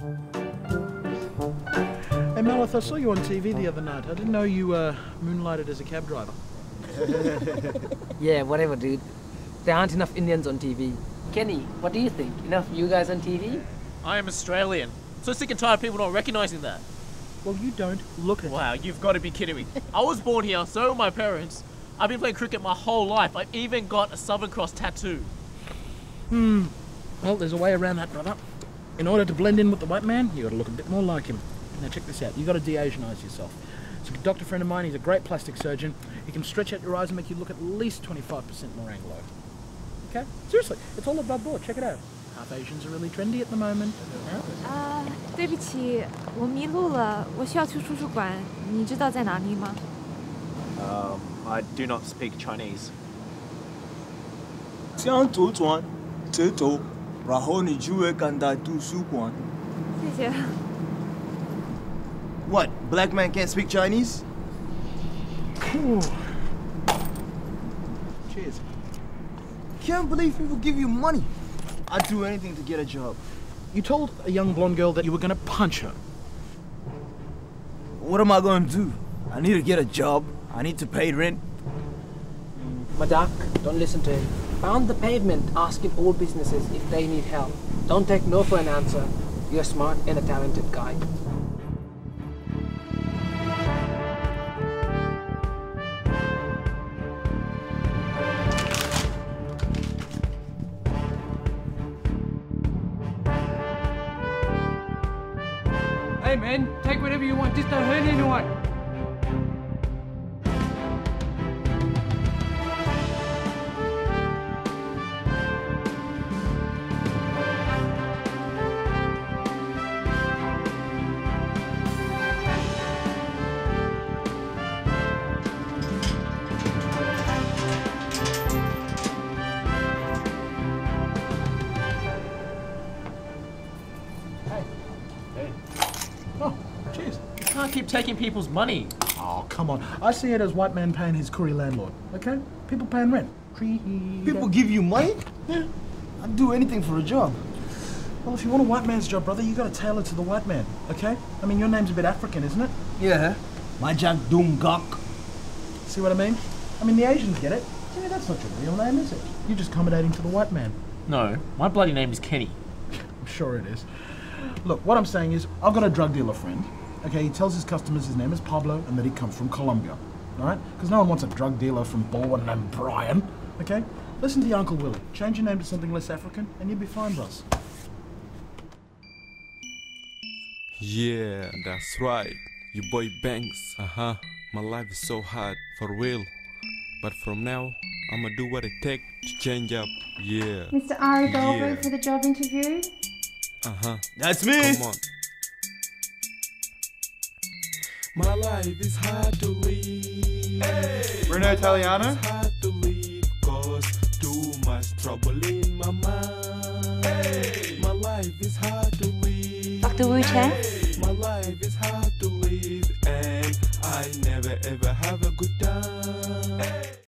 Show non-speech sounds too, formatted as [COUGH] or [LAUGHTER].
Hey, Malith, I saw you on TV the other night. I didn't know you uh, moonlighted as a cab driver. [LAUGHS] Yeah, whatever, dude. There aren't enough Indians on TV. Kenny, what do you think? Enough you guys on TV? I am Australian. So sick and tired of people not recognising that. Well, you don't look it. Wow, you've got to be kidding me. I was born here, so are my parents. I've been playing cricket my whole life. I've even got a Southern Cross tattoo. Hmm. Well, there's a way around that, brother. In order to blend in with the white man, you got to look a bit more like him. Now, check this out. You got to de-Asianize yourself. So, a doctor friend of mine, he's a great plastic surgeon. He can stretch out your eyes and make you look at least 25% more Anglo. Okay? Seriously, it's all above board. Check it out. Half Asians are really trendy at the moment. Huh? 啊，对不起，我迷路了，我需要去图书馆，你知道在哪里吗？ Um, I do not speak Chinese. 向左转，直走， 然后你就会赶到图书馆。谢谢。 What? Black man can't speak Chinese? Cheers. Can't believe people give you money. I'd do anything to get a job. You told a young blonde girl that you were going to punch her. What am I going to do? I need to get a job. I need to pay rent. Madak, don't listen to him. Pound the pavement asking all businesses if they need help. Don't take no for an answer. You're smart and a talented guy. Hey man, take whatever you want, just don't hurt anyone. Oh, cheers. You can't keep taking people's money. Oh, come on. I see it as white man paying his curry landlord, okay? People paying rent. People give you money? Yeah. I'd do anything for a job. Well, if you want a white man's job, brother, you got to tailor to the white man, okay? I mean, your name's a bit African, isn't it? Yeah. My Doom Gok. See what I mean? I mean, the Asians get it. Jimmy, that's not your real name, is it? You're just accommodating to the white man. No, my bloody name is Kenny. [LAUGHS] I'm sure it is. Look, what I'm saying is, I've got a drug dealer friend. Okay, he tells his customers his name is Pablo and that he comes from Colombia. All right? Because no one wants a drug dealer from Baldwin named Brian. Okay? Listen to your Uncle Willie. Change your name to something less African, and you'll be fine, boss. Yeah, that's right. Your boy Banks. Uh huh. My life is so hard, for real. But from now, I'ma do what it takes to change up. Yeah. Mr. Ari Goldberg Yeah. for the job interview. Uh huh. That's me. Come on. My life is hard to leave. Bruno Italiano? It's hard to leave cause too much trouble in my mind. My life is hard to leave. Dr. Wu Chen? My life is hard to live and I never ever have a good time.